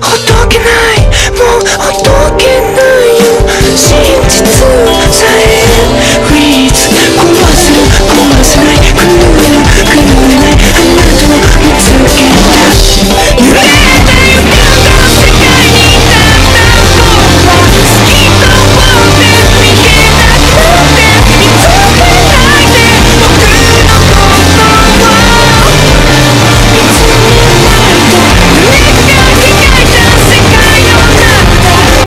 Who talking now?